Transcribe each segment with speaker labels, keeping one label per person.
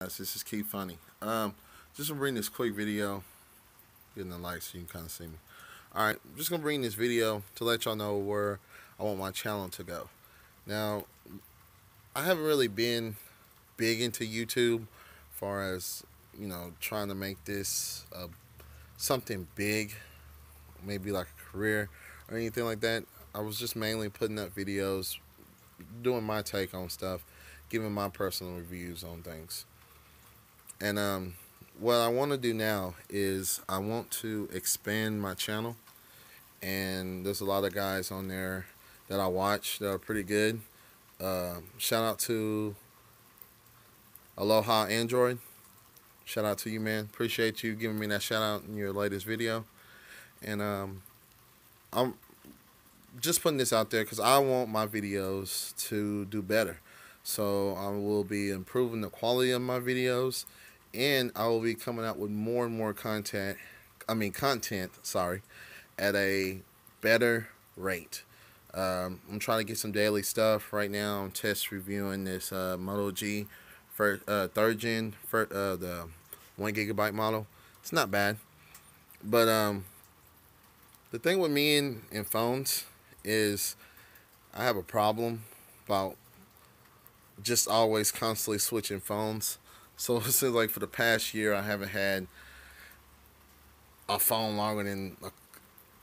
Speaker 1: Guys, this is Kea Funny. Um, just gonna bring this quick video, getting the light so you can kind of see me. All right, I'm just gonna bring this video to let y'all know where I want my channel to go. Now, I haven't really been big into YouTube, far as you know, trying to make this uh, something big, maybe like a career or anything like that. I was just mainly putting up videos, doing my take on stuff, giving my personal reviews on things. And um, what I want to do now is I want to expand my channel. And there's a lot of guys on there that I watch that are pretty good. Uh, shout out to Aloha Android. Shout out to you, man. Appreciate you giving me that shout out in your latest video. And um, I'm just putting this out there because I want my videos to do better. So I will be improving the quality of my videos and I will be coming out with more and more content, I mean content, sorry, at a better rate. Um, I'm trying to get some daily stuff right now. I'm test reviewing this uh, Moto G for uh, third gen for uh, the one gigabyte model. It's not bad, but um, the thing with me and, and phones is I have a problem about just always constantly switching phones. So it seems like for the past year, I haven't had a phone longer than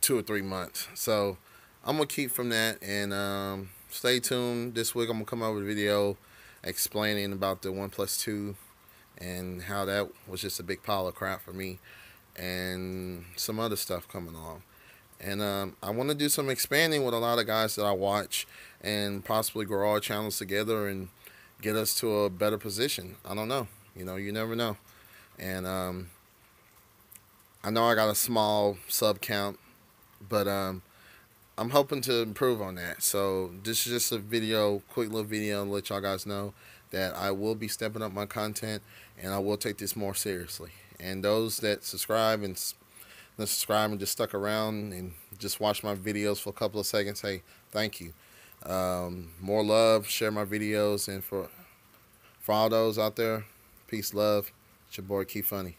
Speaker 1: two or three months. So I'm gonna keep from that and um, stay tuned. This week I'm gonna come out with a video explaining about the OnePlus 2 and how that was just a big pile of crap for me and some other stuff coming along. And um, I want to do some expanding with a lot of guys that I watch and possibly grow our channels together and get us to a better position. I don't know. You know, you never know. And um, I know I got a small sub count, but um, I'm hoping to improve on that. So this is just a video, quick little video, to let y'all guys know that I will be stepping up my content and I will take this more seriously. And those that subscribe and subscribe and just stuck around and just watch my videos for a couple of seconds, hey, thank you. Um, more love, share my videos, and for for all those out there, Peace, love. It's your boy, Kea Funny.